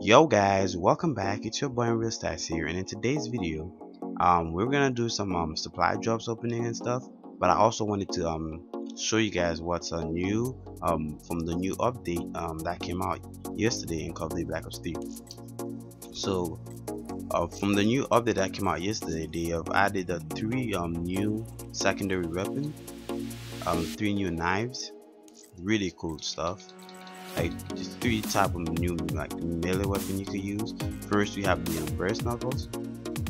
Yo guys, welcome back. It's your boy Real Stats here, and in today's video, um, we're gonna do some um supply drops opening and stuff. But I also wanted to um show you guys what's uh, new um from the new update um that came out yesterday in Call of Duty Black Ops 3. So, uh, from the new update that came out yesterday, they have added uh, three um new secondary weapons, um three new knives, really cool stuff like just three type of new like melee weapon you could use. First we have the brass knuckles.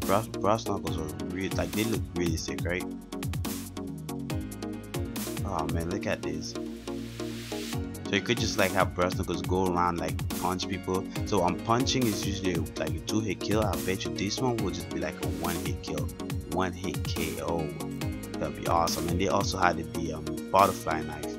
Brass, brass knuckles are really like they look really sick, right? Oh man, look at this. So you could just like have brass knuckles go around like punch people. So I'm punching is usually like a two hit kill. I bet you this one will just be like a one hit kill, one hit KO. That'd be awesome. And they also had the um, butterfly knife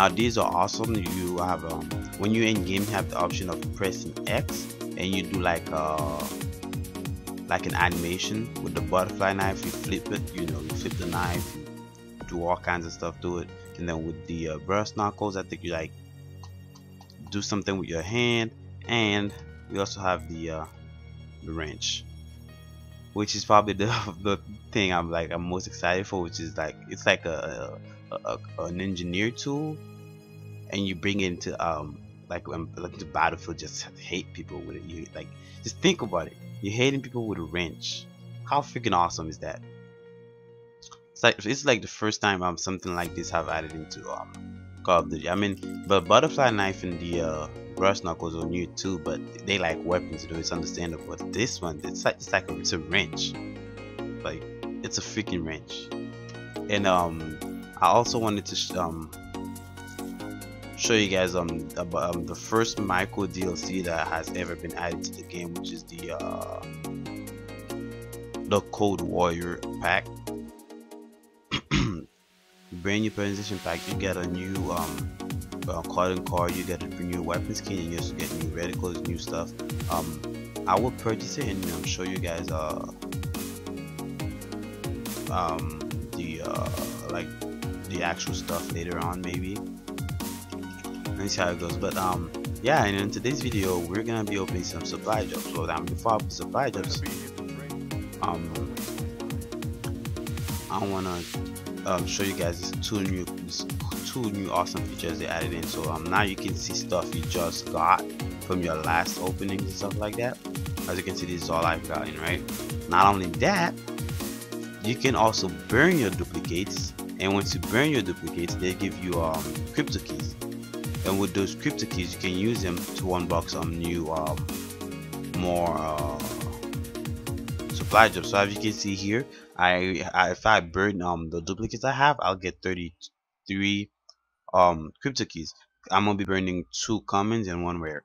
now these are awesome. You have um, when you in game you have the option of pressing X and you do like uh like an animation with the butterfly knife. You flip it you know you flip the knife do all kinds of stuff to it. And then with the uh, brass knuckles I think you like do something with your hand. And we also have the uh, the wrench which is probably the the thing I'm like I'm most excited for which is like it's like a, a, a an engineer tool and you bring it into um like when like the battlefield just hate people with it. You like just think about it. You're hating people with a wrench. How freaking awesome is that? It's like it's like the first time um something like this have added into um Call of Duty. I mean but butterfly knife and the uh brass knuckles are new too but they like weapons you know it's understandable. But this one it's like it's like a, it's a wrench. Like it's a freaking wrench. And um I also wanted to um show you guys um, about, um the first micro DLC that has ever been added to the game, which is the uh, the Cold Warrior pack. Brand new presentation pack. You get a new um uh, card card. You get a new weapon skin, and you also get new reticles, new stuff. Um, I will purchase it and um, show you guys uh um the uh like the actual stuff later on maybe. And see how it goes. But um yeah and in today's video we're gonna be opening some supply drops so um, before I open supply drops um I wanna um, show you guys two new two new awesome features they added in. So um now you can see stuff you just got from your last openings and stuff like that. As you can see this is all I've gotten right? Not only that you can also burn your duplicates and once you burn your duplicates they give you um crypto keys. And with those crypto keys you can use them to unbox some new um, more uh, supply drops so as you can see here I, I, if I burn um the duplicates I have I'll get 33 um crypto keys. I'm gonna be burning two commons and one rare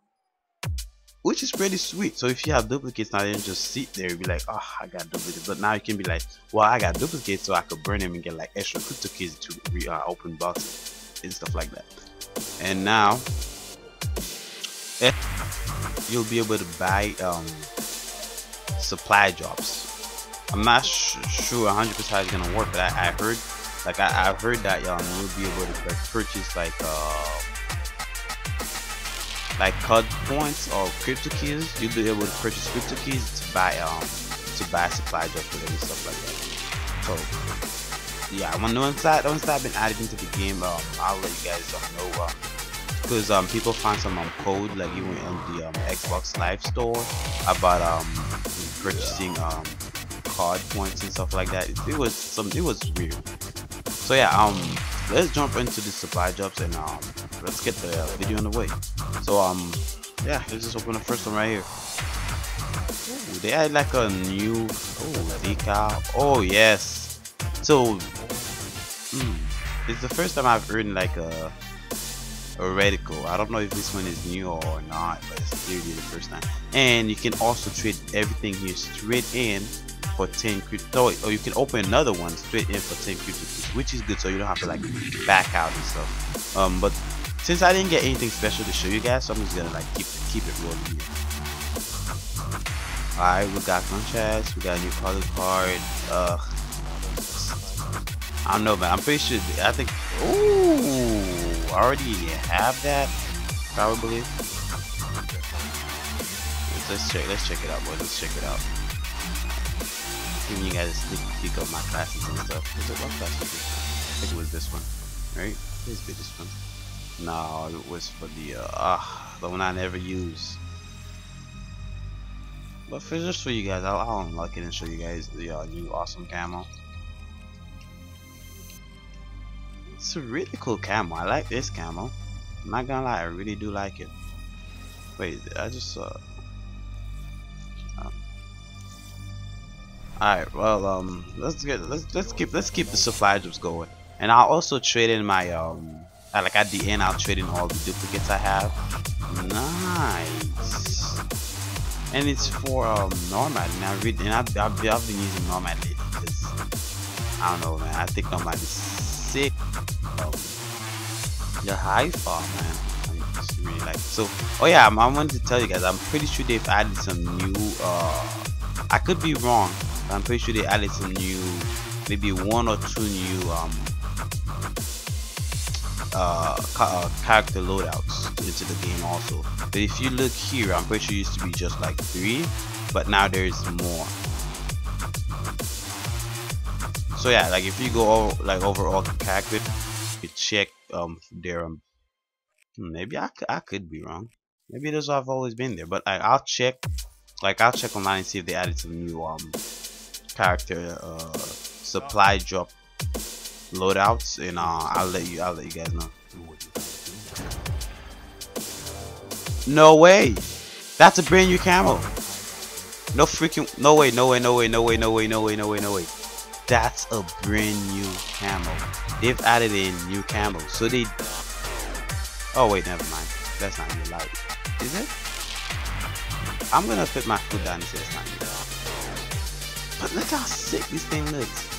which is pretty sweet. So if you have duplicates now then just sit there and be like oh I got duplicates. But now you can be like well I got duplicates so I could burn them and get like extra crypto keys to re, uh, open boxes and stuff like that. And now eh, you'll be able to buy um, supply drops I'm not sure 100% how it's gonna work but I, I heard like I, have heard that um, you'll be able to like, purchase like uh, like card points or crypto keys you'll be able to purchase crypto keys to buy um to buy supply drops and stuff like that so yeah, when once that once that been added into the game, um, I'll let you guys um, know because um, um, people find some um, code like even on the um, Xbox Live Store about um purchasing um card points and stuff like that. It, it was some it was weird. So yeah, um, let's jump into the supply drops and um, let's get the uh, video on the way. So um, yeah, let's just open the first one right here. Ooh, they had like a new oh decal. Oh yes. So Mm. It's the first time I've heard like a a reticle. I don't know if this one is new or not, but it's clearly the first time. And you can also trade everything here straight in for 10 crypto, or you can open another one straight in for 10 crypto, which is good, so you don't have to like back out and stuff. Um, but since I didn't get anything special to show you guys, so I'm just gonna like keep keep it rolling here. Alright, we got contrast, we got a new color card. Uh, I don't know, man. I'm pretty sure. I think. Ooh, already have that. Probably. let's let's check let's check it out, boys. Let's check it out. Giving you guys a sneak peek of my classes and stuff. Was it what class was it? I think it was this one, right? Please be this one. No, it was for the uh, ah, the one I never use. But for just for you guys, I'll, I'll unlock it and show you guys the uh, new awesome camo. It's a really cool camo. I like this camo. I'm not gonna lie, I really do like it. Wait, I just uh. Um, Alright, well um let's get let's let's keep let's keep the supply drops going. And I'll also trade in my um like at the end I'll trade in all the duplicates I have. Nice. And it's for um Nomad and I read and I've, I've, I've been using Nomad lately because I don't know man I think Nomad is sick. Um, the high far man really like so oh yeah I, I wanted to tell you guys I'm pretty sure they've added some new uh I could be wrong but I'm pretty sure they added some new maybe one or two new um uh, uh, character loadouts into the game also but if you look here I'm pretty sure it used to be just like three but now there's more so yeah like if you go over, like over all the characters you check um their um Hmm, maybe I, I could be wrong. Maybe those have always been there, but I, I'll check. Like I'll check online and see if they added some new um character uh supply drop loadouts, and uh, I'll let you I'll let you guys know. No way! That's a brand new camo. No freaking no way, no way, no way, no way, no way, no way, no way, no way. That's a brand new camo. They've added in new camo. So they Oh wait, never mind. That's not new light. Is it? I'm gonna put my foot down and say it's not new. But look how sick this thing looks.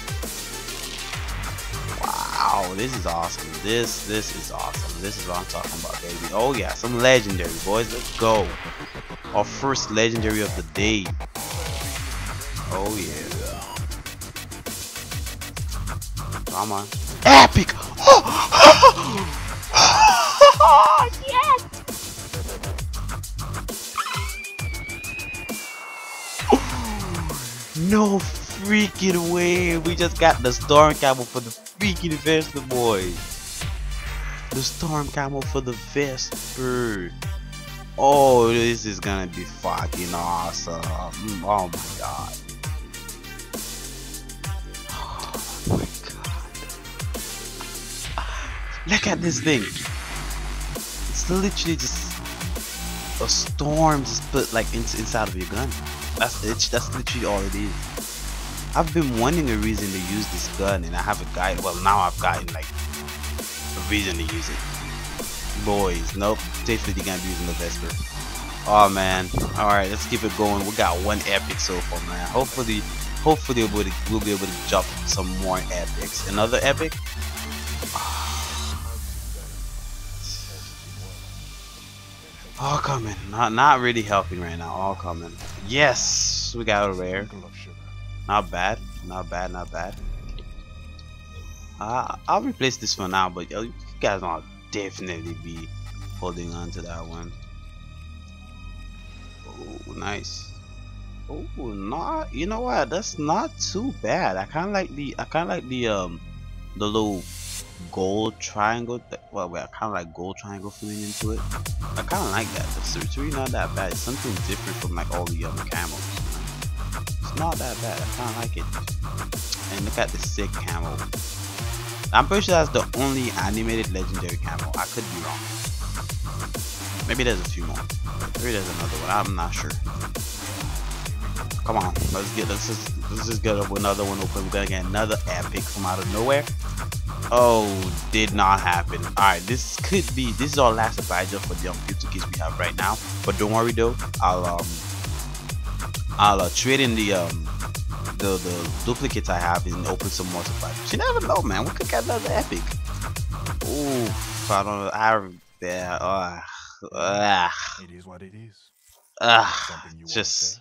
Wow, this is awesome. This this is awesome. This is what I'm talking about, baby. Oh yeah, some legendary boys. Let's go. Our first legendary of the day. Oh yeah. Come on. Epic! Oh, yes! no freaking way! We just got the storm camo for the freaking Vesper boys. The storm camo for the Vesper. Oh, this is gonna be fucking awesome. Oh my god. Oh my god. Look at this thing It's literally just a storm just put like in, inside of your gun. That's it. That's literally all it is. I've been wanting a reason to use this gun, and I have a guide. Well, now I've gotten like a reason to use it. Boys, nope. Definitely gonna be using the Vesper. Oh man. All right, let's keep it going. We got one epic so far, man. Hopefully, hopefully we'll be able to, we'll be able to jump some more epics. Another epic. All coming. Not not really helping right now. All coming. Yes, we got a rare. Not bad. Not bad. Not bad. Uh, I'll replace this for now, but you guys will definitely be holding on to that one. Oh, nice. Oh, not. You know what? That's not too bad. I kind of like the. I kind of like the um, the little gold triangle well wait, I kind of like gold triangle feeling into it I kind of like that it's, it's, really not that bad it's something different from like all the other camos it's not that bad. I kind of like it. And look at the sick camo I'm pretty sure that's the only animated legendary camo I could be wrong. Maybe there's a few more. Maybe there's another one. I'm not sure. Come on. Let's get let's just let's just get another one open we're gonna get another epic from out of nowhere. Oh, did not happen. Alright, this could be this is our last advisor for the um, duplicates we have right now. But don't worry though, I'll um I'll uh, trade in the um the the duplicates I have and open some more supply. You never know, man. We could get another epic. Ooh, I don't know. I yeah. Uh, uh, it is what it is. Uh, just.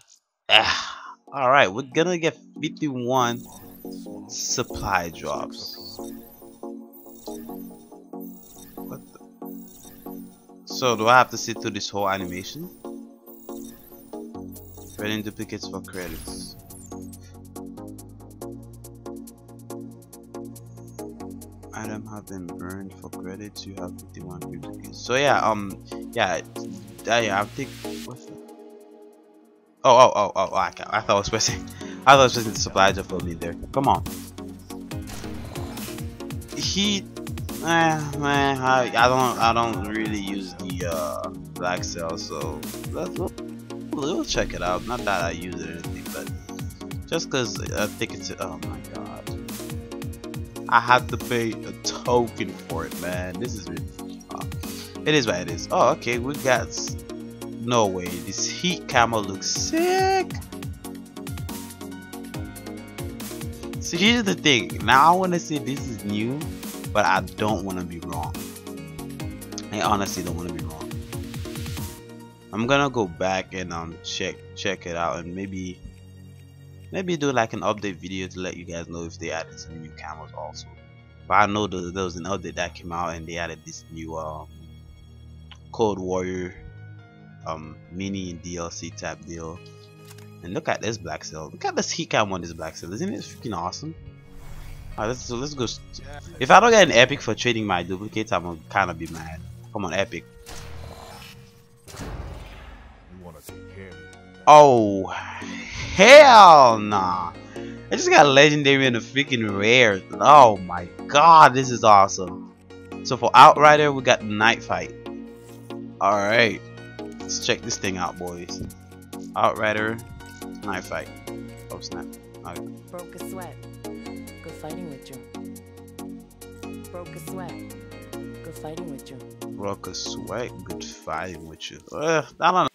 Uh, all right, we're gonna get 51 supply drops. What? So do I have to sit through this whole animation? Trading duplicates for credits. Item have been burned for credits. You have 51 duplicates. So yeah, um, yeah, yeah. I think. What's that? Oh, oh, oh, oh! I, I thought I was pressing. I thought I was pressing the supply drop for me there. Come on. He, eh, man, I, I don't, I don't really use the uh, black cell, so let's we'll, we'll check it out. Not that I use it or anything, but just cause I think it's. Oh my god. I have to pay a token for it, man. This is really. Uh, it is what it is. Oh, okay. We got. No way. This heat camo looks sick. So here's the thing. Now I want to say this is new, but I don't want to be wrong. I honestly don't want to be wrong. I'm gonna go back and um check check it out and maybe maybe do like an update video to let you guys know if they added some new camos also. But I know there, there was an update that came out and they added this new um Cold Warrior um mini DLC type deal. And look at this black cell. Look at this heat cam on this black cell. Isn't it freaking awesome? Alright, let's so let's go. If I don't get an epic for trading my duplicates, I'm gonna kind of be mad. Come on, epic. Oh, hell nah. I just got legendary and a freaking rare. Oh my god, this is awesome. So for Outrider, we got Night Fight. Alright, let's check this thing out, boys. Outrider, Night Fight. Oh snap. Okay. Broke a sweat. Go fighting with you. Broke a sweat. Go fighting with you. Broke a sweat. Good fighting with you. Ugh, I don't know.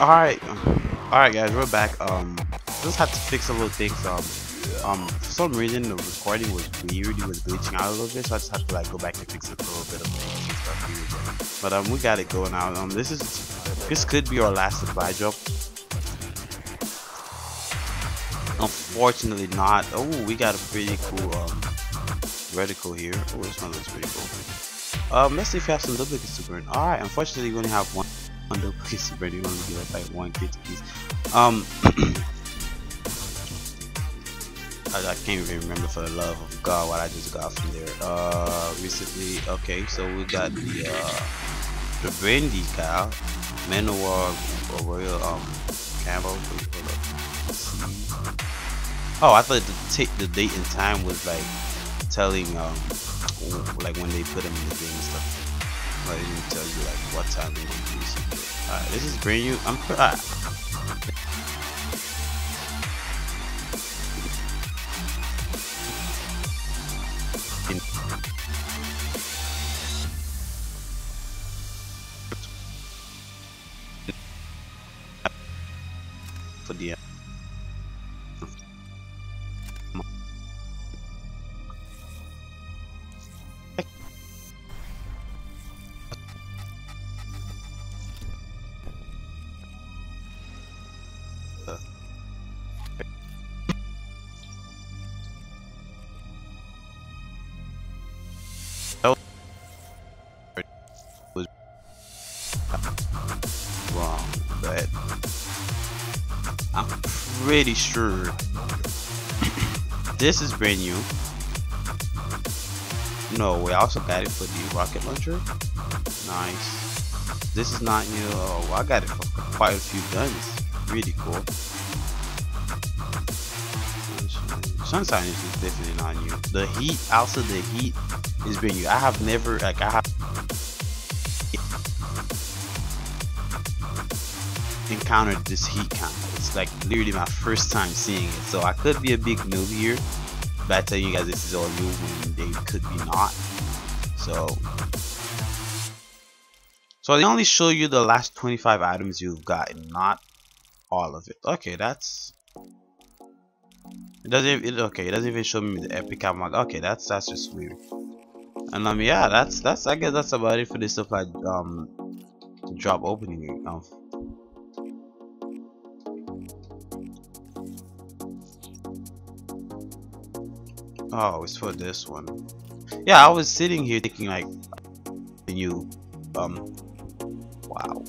Alright, alright guys, we're back. Um, just had to fix a little things. Um, um, for some reason the recording was weird. It was glitching out a little bit, so I just had to like go back and fix it a little bit of things. But um, we got it going now. Um, this is this could be our last supply drop. Unfortunately not. Oh, we got a pretty cool um reticle here. Oh, this one looks pretty cool. Um, let's see if we have some duplicates to burn. Alright, unfortunately we only have one one duplicate to burn. You only like one kit piece. Um, I, I, can't even remember for the love of God what I just got from there. Uh, recently, okay, so we got the uh the brand decal, Manowar or Royal um camo. Oh, I thought the the date and time was like telling um like when they put them in the game and stuff. It didn't tell you like what time it. Alright, this is brand new. I'm alright. Pretty sure this is brand new. No, we also got it for the rocket launcher. Nice. This is not new. Oh, I got it for quite a few guns. Really cool. Sunshine is definitely not new. The heat, also the heat is brand new. I have never like I have encountered this heat count. Like literally my first time seeing it. So I could be a big noob here. But I tell you guys this is all new when they could be not. So So they only show you the last 25 items you've gotten, not all of it. Okay, that's it doesn't it, okay, it doesn't even show me the epic amount. Okay, that's that's just weird. And um yeah, that's that's I guess that's about it for this supply um drop opening um Oh, it's for this one. Yeah, I was sitting here thinking like the new um wow.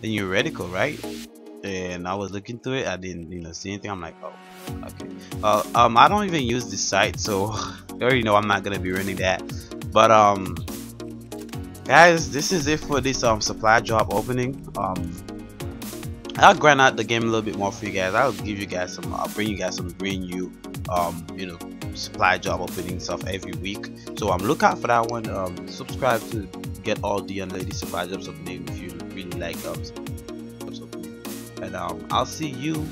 The new reticle, right? And I was looking through it, I didn't you know see anything. I'm like, oh okay. Uh, um I don't even use this site so you already know I'm not gonna be running that. But um guys this is it for this um supply drop opening. Um I'll grind out the game a little bit more for you guys. I'll give you guys some I'll bring you guys some brand new um you know supply job opening stuff every week. So I'm um look out for that one. Um subscribe to get all the unlady supply jobs opening if you really like um and um i'll see you